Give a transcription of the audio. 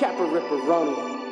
Cappa Ripperoni.